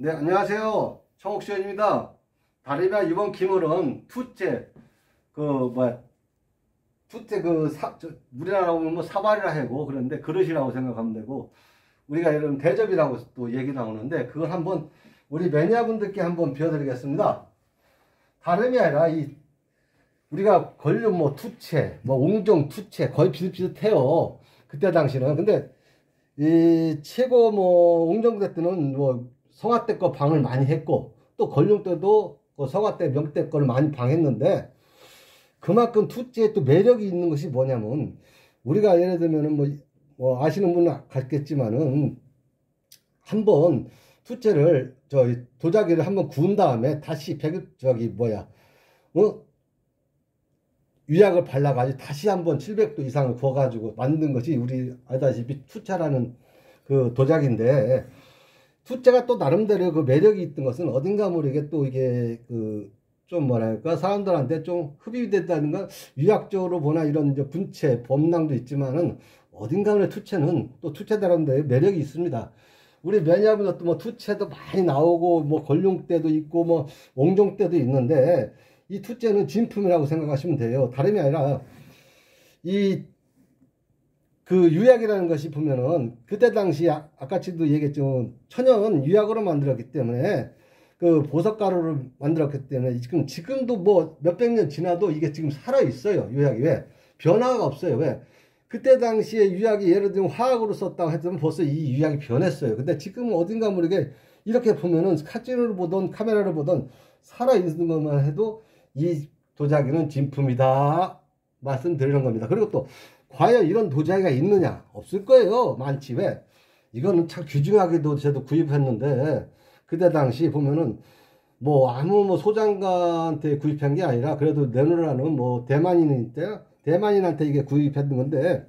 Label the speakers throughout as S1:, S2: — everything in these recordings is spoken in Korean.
S1: 네, 안녕하세요. 청옥시원입니다. 다리가 이번 기물은 투째, 그, 뭐야, 투째 그, 사, 저, 우리나라 보면 뭐 사발이라 하고 그런데 그릇이라고 생각하면 되고, 우리가 이런 대접이라고 또 얘기 나오는데, 그걸 한번 우리 매니아분들께 한번 비워드리겠습니다. 다름이 아니라 이, 우리가 걸륜 뭐 투체, 뭐 옹종 투체, 거의 비슷비슷해요. 그때 당시는. 근데, 이 최고 뭐 옹정대 때는 뭐 성화 때 거 방을 많이 했고 또 걸룡 때도 그 성화 때 명때 거를 많이 방했는데 그만큼 투지에 또 매력이 있는 것이 뭐냐면 우리가 예를 들면은 뭐, 뭐 아시는 분은 같겠지만은 한번 투체를 저 도자기를 한번 구운 다음에 다시 백 저기 뭐야 어? 유약을 발라가지고 다시 한번 700도 이상을 구워가지고 만든 것이 우리 알다시피 투차라는 그 도자기인데 투자가 또 나름대로 그 매력이 있던 것은 어딘가 모르게 또 이게 그 좀 뭐랄까 사람들한테 좀 흡입이 됐다든가 유학적으로 보나 이런 이제 분체 범랑도 있지만은 어딘가 모르게 투체는 또 투체다른데 매력이 있습니다. 우리 매니아분들도 뭐 투체도 많이 나오고 뭐 걸룡 때도 있고 뭐 옹종 때도 있는데 이 투체는 진품이라고 생각하시면 돼요. 다름이 아니라 이 그 유약이라는 것이 보면은 그때 당시 아, 아까도 얘기했죠 천연 유약으로 만들었기 때문에 그 보석 가루를 만들었기 때문에 지금 지금도 뭐 몇백 년 지나도 이게 지금 살아 있어요 유약이. 왜? 변화가 없어요. 왜? 그때 당시에 유약이 예를 들면 화학으로 썼다고 했으면 벌써 이 유약이 변했어요. 근데 지금 어딘가 모르게 이렇게 보면은 사진을 보던 카메라를 보던 살아 있는 것만 해도 이 도자기는 진품이다. 말씀드리는 겁니다. 그리고 또 과연 이런 도자기가 있느냐 없을 거예요. 많지 왜? 이거는 참 귀중하게도 저도 구입했는데 그때 당시 보면은 뭐 아무 뭐 소장가한테 구입한 게 아니라 그래도 내놓으라는 뭐 대만인한테 대만인한테 이게 구입했던 건데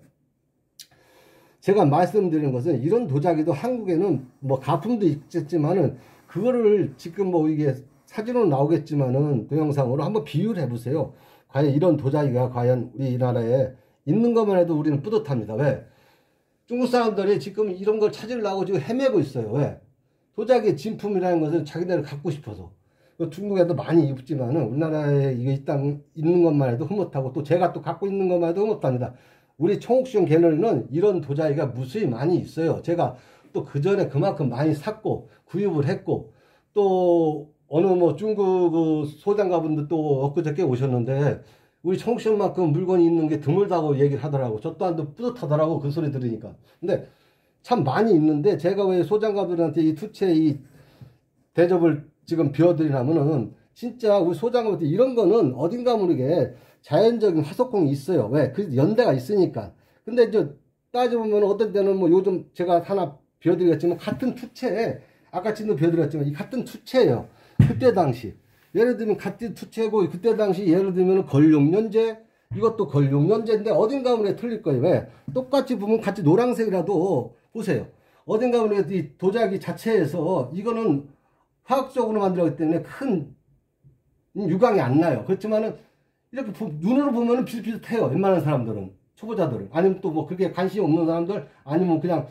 S1: 제가 말씀드리는 것은 이런 도자기도 한국에는 뭐 가품도 있겠지만은 그거를 지금 뭐 이게 사진으로 나오겠지만은 동영상으로 한번 비유를 해보세요. 과연 이런 도자기가 과연 우리나라에 있는 것만 해도 우리는 뿌듯합니다. 왜? 중국 사람들이 지금 이런 걸 찾으려고 지금 헤매고 있어요. 왜? 도자기 진품이라는 것을 자기네를 갖고 싶어서. 중국에도 많이 입지만은 우리나라에 이게 있다, 있는 것만 해도 흐뭇하고 또 제가 또 갖고 있는 것만 해도 흐뭇합니다. 우리 청옥시용 갤러리는 이런 도자기가 무수히 많이 있어요. 제가 또 그 전에 그만큼 많이 샀고 구입을 했고 또 어느 뭐 중국 그 소장가분들 또 엊그저께 오셨는데 우리 청국시만큼 물건이 있는 게 드물다고 얘기를 하더라고. 저 또한 또 뿌듯하더라고. 그 소리 들으니까. 근데 참 많이 있는데 제가 왜 소장가들한테 이 투체 이 대접을 지금 비워드리냐면은 진짜 우리 소장가한테 이런 거는 어딘가 모르게 자연적인 화석공이 있어요. 왜? 그 연대가 있으니까. 근데 이제 따져보면 어떤 때는 뭐 요즘 제가 하나 비워드리겠지만 같은 투체에 아까 지도 비워드렸지만 이 같은 투체예요. 그때 당시 예를 들면 같은 투체고 그때 당시 예를 들면 걸룡연제 이것도 걸룡연제인데 어딘가 보면 틀릴 거예요. 왜? 똑같이 보면 같이 노란색이라도 보세요. 어딘가 보면 이 도자기 자체에서 이거는 화학적으로 만들었기 때문에 큰 유광이 안 나요. 그렇지만은 이렇게 눈으로 보면은 비슷비슷해요. 웬만한 사람들은 초보자들은 아니면 또 뭐 그게 관심이 없는 사람들 아니면 그냥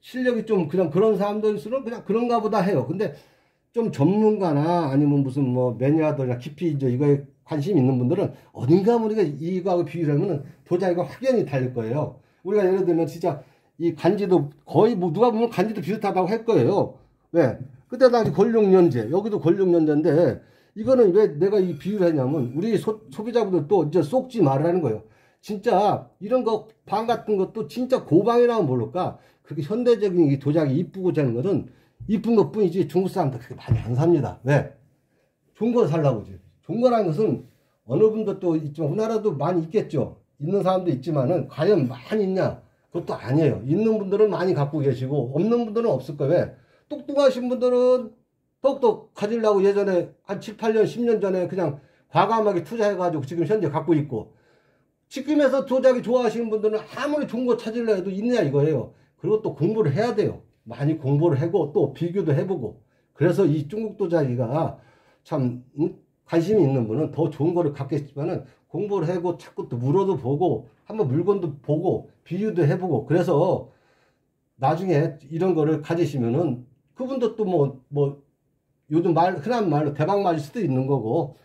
S1: 실력이 좀 그냥 그런 사람들일수록 그냥 그런가 보다 해요. 근데 좀 전문가나 아니면 무슨 뭐 매니아들이나 깊이 이제 이거에 관심 있는 분들은 어딘가 우리가 이거하고 비교하면은 도자기가 확연히 다를 거예요. 우리가 예를 들면 진짜 이 간지도 거의 뭐 누가 보면 간지도 비슷하다고 할 거예요. 왜? 그때 당시 권룡연제 여기도 권룡연제인데 이거는 왜 내가 이 비유를 했냐면 우리 소, 소비자분들 또 이제 쏙지 말라는 거예요. 진짜 이런 거 방 같은 것도 진짜 고방이라면 모를까 그렇게 현대적인 이 도자기 이쁘고 자는 것은 이쁜 것 뿐이지 중국 사람들 그렇게 많이 안 삽니다. 왜? 좋은 걸 살라고 지 좋은 거라는 것은 어느 분도 또 있지만 우리나라도 많이 있겠죠. 있는 사람도 있지만은 과연 많이 있냐? 그것도 아니에요. 있는 분들은 많이 갖고 계시고 없는 분들은 없을 거예요. 왜? 똑똑하신 분들은 똑똑 가지려고 예전에 한 7, 8년, 10년 전에 그냥 과감하게 투자해가지고 지금 현재 갖고 있고 지금에서 도자기 좋아하시는 분들은 아무리 좋은 거 찾으려 해도 있느냐 이거예요. 그리고 또 공부를 해야 돼요. 많이 공부를 하고 또 비교도 해보고. 그래서 이 중국 도 자기가 참 음, 관심이 있는 분은 더 좋은 거를 갖겠지만은 공부를 하고 자꾸 또 물어도 보고 한번 물건도 보고 비교도 해보고. 그래서 나중에 이런 거를 가지시면은 그분도 또뭐뭐 요즘 말 흔한 말로 대박 맞을 수도 있는 거고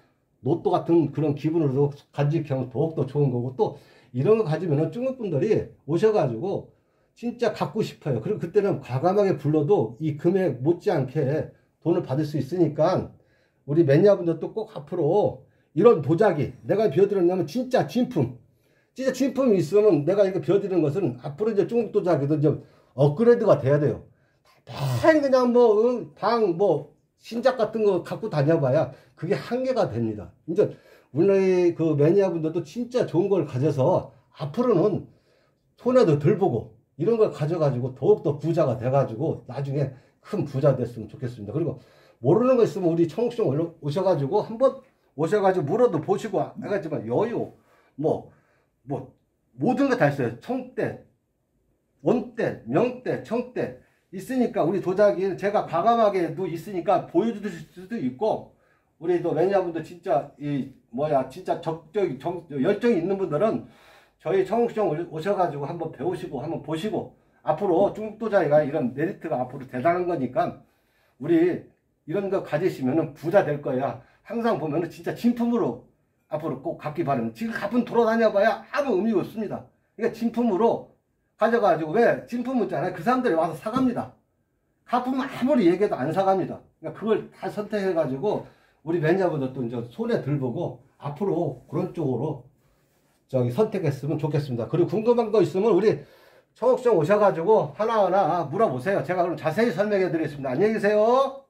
S1: 로또 같은 그런 기분으로도 간직하면 더욱더 좋은 거고 또 이런 거 가지면은 중국 분들이 오셔가지고 진짜 갖고 싶어요. 그리고 그때는 과감하게 불러도 이 금액 못지않게 돈을 받을 수 있으니까 우리 매니아분들도 꼭 앞으로 이런 도자기 내가 비워드렸냐면 진짜 진품 진짜 진품이 있으면 내가 이거 비워드리는 것은 앞으로 이제 중국 도자기도 좀 업그레이드가 돼야 돼요. 다 그냥 뭐방뭐 신작 같은 거 갖고 다녀봐야 그게 한계가 됩니다. 이제 우리 그 매니아분들도 진짜 좋은 걸 가져서 앞으로는 손해도 덜 보고 이런 걸 가져가지고 더욱더 부자가 돼가지고 나중에 큰 부자 됐으면 좋겠습니다. 그리고 모르는 거 있으면 우리 올려- 오셔가지고 한번 오셔가지고 물어도 보시고 해가지고 여유 뭐 뭐 모든 거다 있어요. 청대, 원대, 명대, 청대 있으니까 우리 도자기는 제가 과감하게도 있으니까 보여줄 수도 있고 우리 또 매니아분들 진짜 이 뭐야 진짜 적적이 정, 열정이 있는 분들은 저희 청국시장 오셔가지고 한번 배우시고 한번 보시고 앞으로 중국 도자기가 이런 메리트가 앞으로 대단한 거니까 우리 이런 거 가지시면은 부자 될 거야. 항상 보면은 진짜 진품으로 앞으로 꼭 갖기 바랍니다. 지금 가끔 돌아다녀봐야 아무 의미 없습니다. 그러니까 진품으로 가져가지고 왜 진품 있잖아요. 그 사람들이 와서 사갑니다. 가품 아무리 얘기해도 안 사갑니다. 그러니까 그걸 다 선택해가지고 우리 매니아분들도 이제 손에 들보고 앞으로 그런 쪽으로 저기 선택했으면 좋겠습니다. 그리고 궁금한 거 있으면 우리 청옥정 오셔가지고 하나하나 물어보세요. 제가 그럼 자세히 설명해 드리겠습니다. 안녕히 계세요.